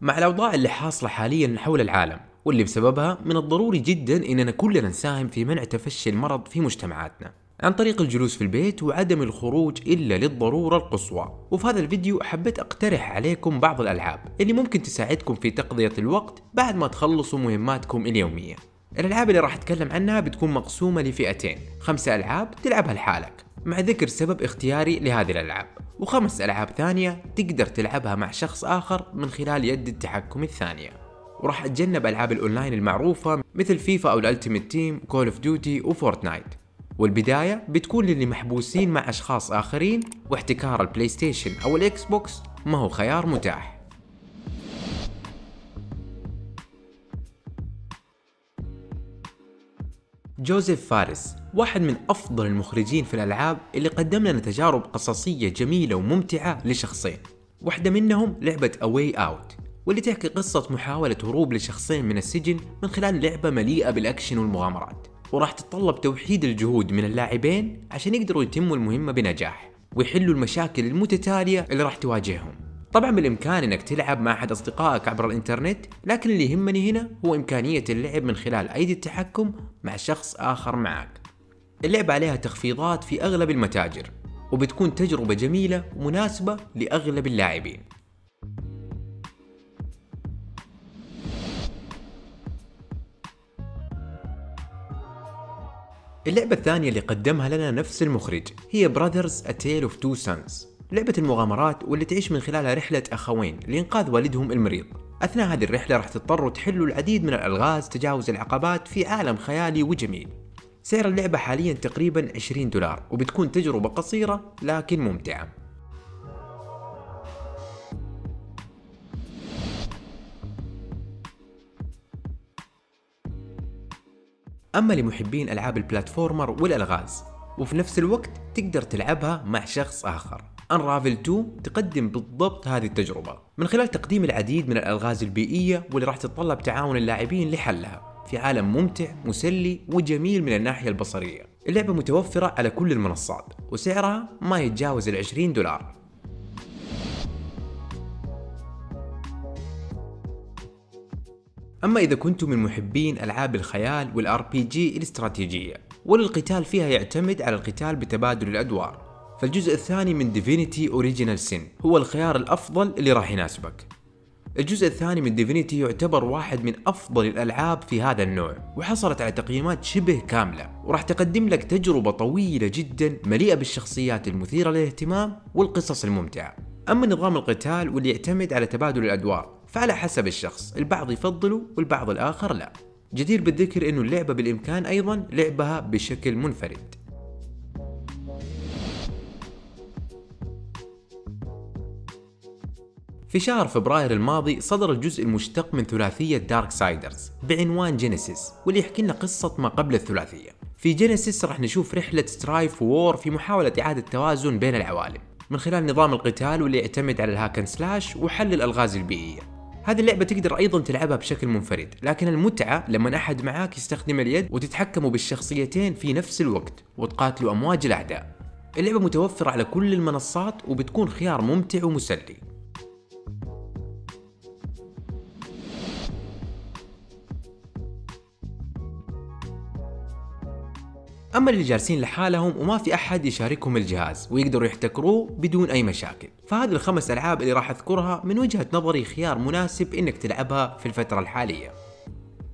مع الأوضاع اللي حاصلة حاليا حول العالم واللي بسببها من الضروري جدا إننا كلنا نساهم في منع تفشي المرض في مجتمعاتنا. عن طريق الجلوس في البيت وعدم الخروج إلا للضرورة القصوى. وفي هذا الفيديو حبيت أقترح عليكم بعض الألعاب اللي ممكن تساعدكم في تقضية الوقت بعد ما تخلصوا مهماتكم اليومية. الألعاب اللي راح أتكلم عنها بتكون مقسومة لفئتين. خمسة ألعاب تلعبها لحالك مع ذكر سبب اختياري لهذه الألعاب. وخمس ألعاب ثانية تقدر تلعبها مع شخص آخر من خلال يد التحكم الثانية. وراح أتجنب ألعاب الأونلاين المعروفة مثل فيفا أو ال Ultimate Team، Call of Duty و Fortnite والبداية بتكون للي محبوسين مع أشخاص آخرين واحتكار ال PlayStation أو ال Xbox ما هو خيار متاح. جوزيف فارس واحد من أفضل المخرجين في الألعاب اللي قدم لنا تجارب قصصية جميلة وممتعة لشخصين. واحدة منهم لعبة أواي أوت واللي تحكي قصة محاولة هروب لشخصين من السجن من خلال لعبة مليئة بالأكشن والمغامرات وراح تتطلب توحيد الجهود من اللاعبين عشان يقدروا يتموا المهمة بنجاح ويحلوا المشاكل المتتالية اللي راح تواجههم. طبعا بالإمكان إنك تلعب مع أحد أصدقائك عبر الإنترنت لكن اللي يهمني هنا هو إمكانية اللعب من خلال أيدي التحكم مع شخص آخر معك. اللعبة عليها تخفيضات في أغلب المتاجر وبتكون تجربة جميلة ومناسبة لأغلب اللاعبين. اللعبة الثانية اللي قدمها لنا نفس المخرج هي براذرز A Tale of Two Sons. لعبة المغامرات واللي تعيش من خلالها رحلة أخوين لإنقاذ والدهم المريض. أثناء هذه الرحلة راح تضطروا تحلوا العديد من الألغاز تجاوز العقبات في عالم خيالي وجميل. سعر اللعبة حاليا تقريبا 20 دولار وبتكون تجربة قصيرة لكن ممتعة. أما لمحبين ألعاب البلاتفورمر والألغاز وفي نفس الوقت تقدر تلعبها مع شخص آخر. انرافل 2 تقدم بالضبط هذه التجربة. من خلال تقديم العديد من الألغاز البيئية واللي راح تتطلب تعاون اللاعبين لحلها في عالم ممتع مسلي وجميل من الناحية البصرية. اللعبة متوفرة على كل المنصات وسعرها ما يتجاوز ال 20 دولار. أما إذا كنتم من محبين ألعاب الخيال وال RPG الاستراتيجية والقتال فيها يعتمد على القتال بتبادل الأدوار. فالجزء الثاني من Divinity Original Sin هو الخيار الأفضل اللي راح يناسبك. الجزء الثاني من Divinity يعتبر واحد من أفضل الألعاب في هذا النوع وحصلت على تقييمات شبه كاملة وراح تقدم لك تجربة طويلة جدا مليئة بالشخصيات المثيرة للاهتمام والقصص الممتعة. أما نظام القتال واللي يعتمد على تبادل الأدوار فعلى حسب الشخص البعض يفضله والبعض الآخر لا. جدير بالذكر أنه اللعبة بالإمكان أيضا لعبها بشكل منفرد. في شهر فبراير الماضي صدر الجزء المشتق من ثلاثية Darksiders بعنوان Genesis واللي يحكي لنا قصة ما قبل الثلاثية. في Genesis راح نشوف رحلة Strife و War في محاولة إعادة توازن بين العوالم من خلال نظام القتال واللي يعتمد على الهاكن سلاش وحل الألغاز البيئية. هذه اللعبة تقدر أيضا تلعبها بشكل منفرد لكن المتعة لما أحد معاك يستخدم اليد وتتحكموا بالشخصيتين في نفس الوقت وتقاتلوا أمواج الأعداء. اللعبة متوفرة على كل المنصات وبتكون خيار ممتع ومسلي. أما اللي جالسين لحالهم وما في أحد يشاركهم الجهاز ويقدروا يحتكروه بدون أي مشاكل. فهذه الخمس ألعاب اللي راح أذكرها من وجهة نظري خيار مناسب إنك تلعبها في الفترة الحالية.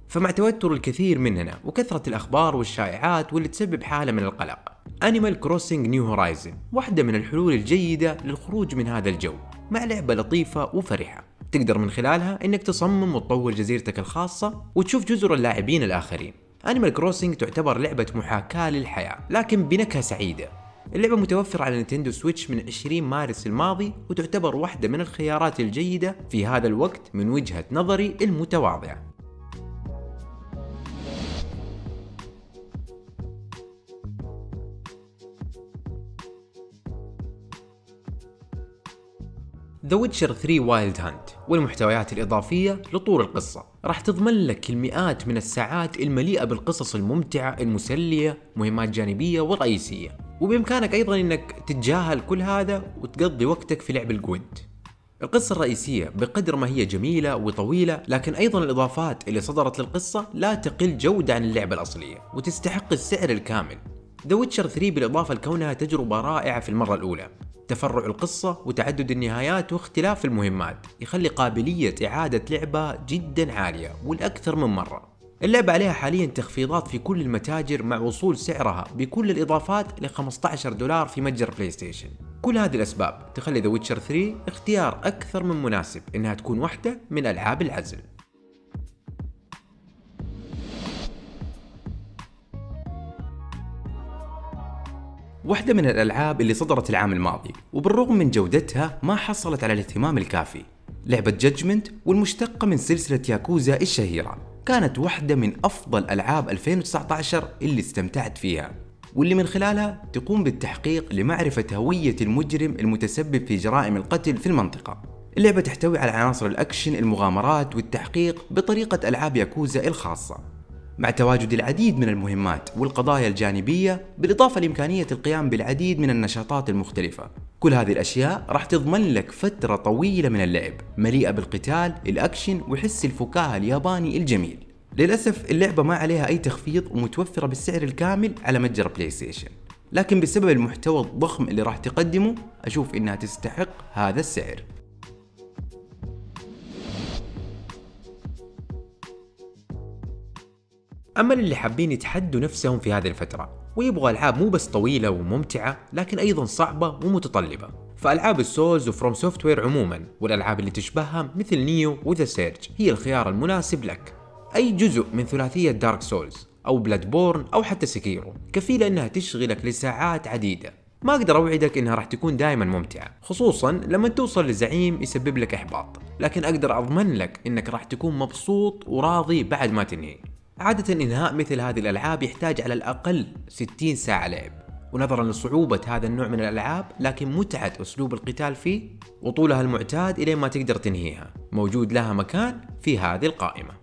فمع توتر الكثير مننا وكثرة الأخبار والشائعات واللي تسبب حالة من القلق Animal Crossing New Horizons واحدة من الحلول الجيدة للخروج من هذا الجو مع لعبة لطيفة وفرحة. تقدر من خلالها إنك تصمم وتطور جزيرتك الخاصة وتشوف جزر اللاعبين الآخرين. Animal Crossing تعتبر لعبة محاكاة للحياة لكن بنكهة سعيدة. اللعبة متوفرة على Nintendo Switch من 20 مارس الماضي وتعتبر واحدة من الخيارات الجيدة في هذا الوقت من وجهة نظري المتواضعة. The Witcher 3 Wild Hunt والمحتويات الإضافية لطول القصة. راح تضمن لك المئات من الساعات المليئة بالقصص الممتعة المسلية مهمات جانبية ورئيسية. وبإمكانك أيضا أنك تتجاهل كل هذا وتقضي وقتك في لعب ال Gwent القصة الرئيسية بقدر ما هي جميلة وطويلة لكن أيضا الإضافات اللي صدرت للقصة لا تقل جودة عن اللعبة الأصلية وتستحق السعر الكامل. The Witcher 3 بالإضافة لكونها تجربة رائعة في المرة الأولى. تفرع القصة وتعدد النهايات واختلاف المهمات يخلي قابلية إعادة لعبة جدا عالية والأكثر من مرة. اللعبة عليها حاليا تخفيضات في كل المتاجر مع وصول سعرها بكل الإضافات ل 15 دولار في متجر PlayStation كل هذه الأسباب تخلي The Witcher 3 اختيار أكثر من مناسب إنها تكون واحدة من ألعاب العزل. واحدة من الألعاب اللي صدرت العام الماضي وبالرغم من جودتها ما حصلت على الاهتمام الكافي. لعبة Judgment والمشتقة من سلسلة ياكوزا الشهيرة كانت واحدة من أفضل ألعاب 2019 اللي استمتعت فيها. واللي من خلالها تقوم بالتحقيق لمعرفة هوية المجرم المتسبب في جرائم القتل في المنطقة. اللعبة تحتوي على عناصر الأكشن المغامرات والتحقيق بطريقة ألعاب ياكوزا الخاصة. مع تواجد العديد من المهمات والقضايا الجانبية بالإضافة لإمكانية القيام بالعديد من النشاطات المختلفة. كل هذه الأشياء راح تضمن لك فترة طويلة من اللعب مليئة بالقتال الأكشن وحس الفكاهة الياباني الجميل. للأسف اللعبة ما عليها أي تخفيض ومتوفرة بالسعر الكامل على متجر PlayStation لكن بسبب المحتوى الضخم اللي راح تقدمه أشوف إنها تستحق هذا السعر. أما اللي حابين يتحدوا نفسهم في هذه الفترة ويبغوا ألعاب مو بس طويلة وممتعة لكن أيضا صعبة ومتطلبة. فألعاب ال Souls و FromSoftware عموما والألعاب اللي تشبهها مثل Nioh و The Surge هي الخيار المناسب لك. أي جزء من ثلاثية Dark Souls أو Bloodborne أو حتى Sekiro كفيلة إنها تشغلك لساعات عديدة. ما أقدر أوعدك إنها راح تكون دائما ممتعة خصوصا لما توصل لزعيم يسبب لك إحباط. لكن أقدر أضمن لك إنك راح تكون مبسوط وراضي بعد ما تنهي. عادة إنهاء مثل هذه الألعاب يحتاج على الأقل 60 ساعة لعب. ونظرا لصعوبة هذا النوع من الألعاب لكن متعة أسلوب القتال فيه وطولها المعتاد إلين ما تقدر تنهيها. موجود لها مكان في هذه القائمة.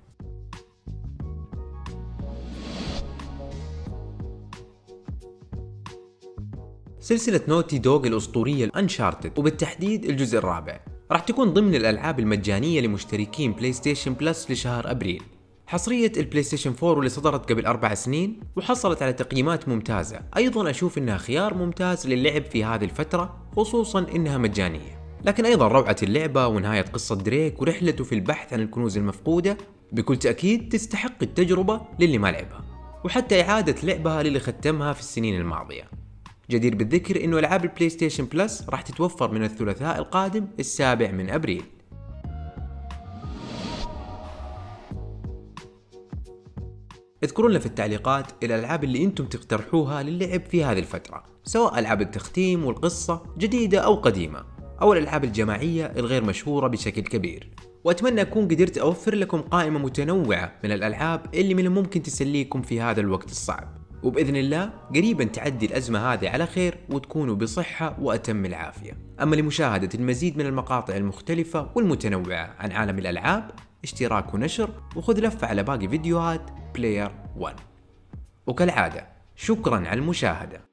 سلسلة Naughty Dog الأسطورية ال Uncharted وبالتحديد الجزء الرابع راح تكون ضمن الألعاب المجانية لمشتركين PlayStation Plus لشهر أبريل. حصرية ال PlayStation 4 واللي صدرت قبل أربع سنين وحصلت على تقييمات ممتازة. أيضا أشوف إنها خيار ممتاز للعب في هذه الفترة خصوصا إنها مجانية. لكن أيضا روعة اللعبة ونهاية قصة دريك ورحلته في البحث عن الكنوز المفقودة بكل تأكيد تستحق التجربة للي ما لعبها وحتى إعادة لعبها للي ختمها في السنين الماضية. جدير بالذكر إنه ألعاب ال PlayStation Plus راح تتوفر من الثلاثاء القادم السابع من أبريل. اذكروا لنا في التعليقات الألعاب اللي أنتم تقترحوها للعب في هذه الفترة سواء ألعاب التختيم والقصة جديدة أو قديمة أو الألعاب الجماعية الغير مشهورة بشكل كبير وأتمنى أكون قدرت أوفر لكم قائمة متنوعة من الألعاب اللي من الممكن تسليكم في هذا الوقت الصعب وبإذن الله قريبا تعدي الأزمة هذه على خير وتكونوا بصحة وأتم العافية. أما لمشاهدة المزيد من المقاطع المختلفة والمتنوعة عن عالم الألعاب اشتراك ونشر وخذ لفة على باقي فيديوهات بلاير 1. وكالعادة شكرا على المشاهدة.